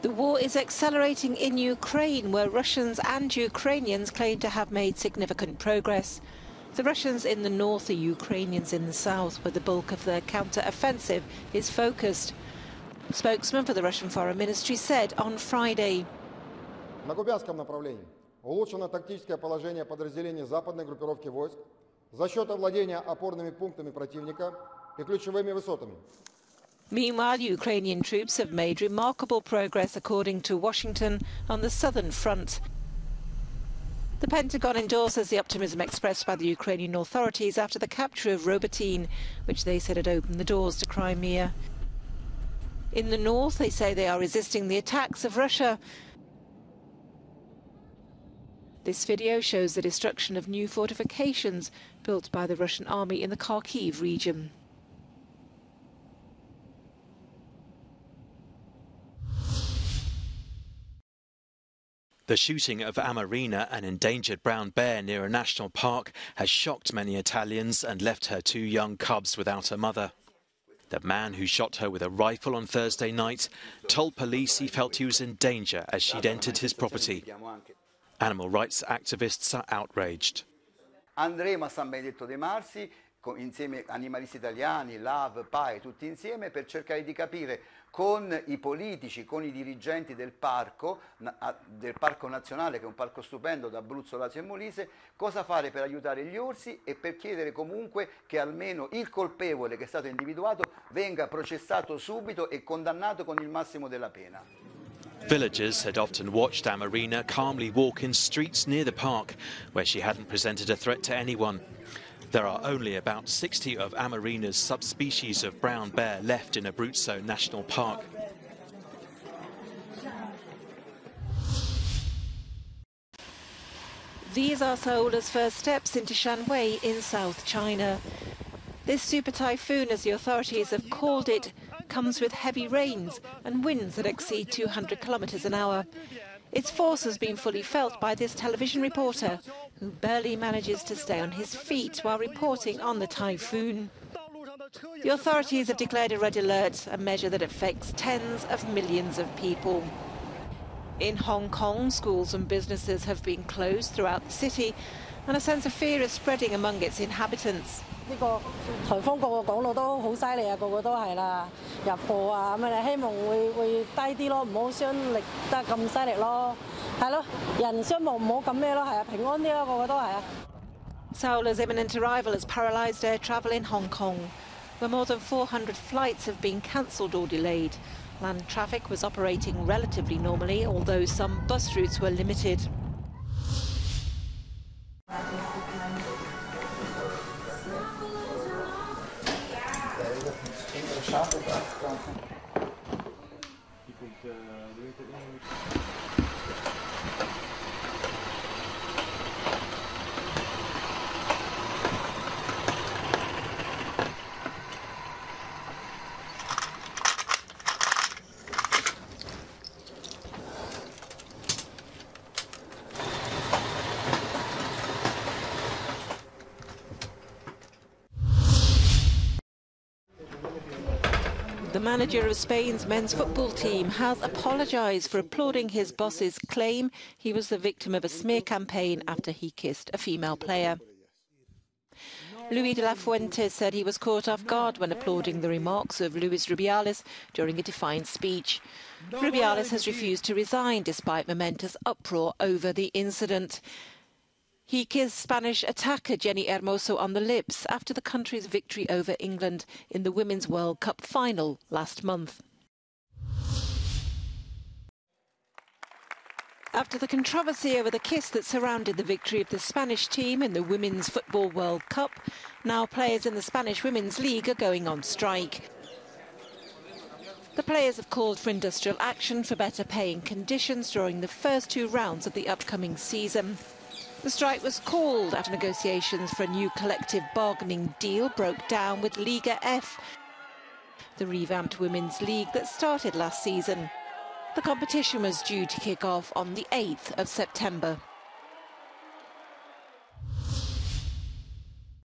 The war is accelerating in Ukraine, where Russians and Ukrainians claim to have made significant progress. The Russians in the north, the Ukrainians in the south, where the bulk of their counter-offensive is focused. Spokesman for the Russian Foreign Ministry said on Friday. На Купянском направлении улучшено тактическое положение подразделений западной группировки войск за счет овладения опорными пунктами противника и ключевыми высотами. Meanwhile, Ukrainian troops have made remarkable progress, according to Washington, on the southern front. The Pentagon endorses the optimism expressed by the Ukrainian authorities after the capture of Robotyne, which they said had opened the doors to Crimea. In the north, they say they are resisting the attacks of Russia. This video shows the destruction of new fortifications built by the Russian army in the Kharkiv region. The shooting of Amarena, an endangered brown bear near a national park, has shocked many Italians and left her two young cubs without a mother. The man who shot her with a rifle on Thursday night told police he felt he was in danger as she'd entered his property. Animal rights activists are outraged. Insieme animalisti italiani, LAV, PAE, tutti insieme per cercare di capire con i politici, con i dirigenti del parco, del parco nazionale che è un parco stupendo d'Abruzzo, Lazio e Molise, cosa fare per aiutare gli orsi e per chiedere comunque che almeno il colpevole che è stato individuato venga processato subito e condannato con il massimo della pena. Villagers had often watched Amarina calmly walk in streets near the park, where she hadn't presented a threat to anyone. There are only about 60 of Amarena's subspecies of brown bear left in Abruzzo National Park. These are Saola's first steps into Shanwei in South China. This super typhoon, as the authorities have called it, comes with heavy rains and winds that exceed 200 kilometres an hour. Its force has been fully felt by this television reporter, who barely manages to stay on his feet while reporting on the typhoon. The authorities have declared a red alert, a measure that affects tens of millions of people. In Hong Kong, schools and businesses have been closed throughout the city, and a sense of fear is spreading among its inhabitants. 呢个台风个个讲到都好犀利啊，个个都系啦，入货啊咁啊，希望会会低啲咯，唔好伤力得咁犀利咯， 係咯，人相無唔好咁咩咯，係啊，平安啲咯，個個都係啊。Saola's imminent arrival has paralysed air travel in Hong Kong, where more than 400 flights have been cancelled or delayed. Land traffic was operating relatively normally, although some bus routes were limited. The manager of Spain's men's football team has apologised for applauding his boss's claim he was the victim of a smear campaign after he kissed a female player. Luis de la Fuente said he was caught off guard when applauding the remarks of Luis Rubiales during a defiant speech. Rubiales has refused to resign despite momentous uproar over the incident. He kissed Spanish attacker Jenni Hermoso on the lips after the country's victory over England in the Women's World Cup final last month. After the controversy over the kiss that surrounded the victory of the Spanish team in the Women's Football World Cup, now players in the Spanish Women's League are going on strike. The players have called for industrial action for better paying conditions during the first two rounds of the upcoming season. The strike was called after negotiations for a new collective bargaining deal broke down with Liga F, the revamped women's league that started last season. The competition was due to kick off on the 8th of September.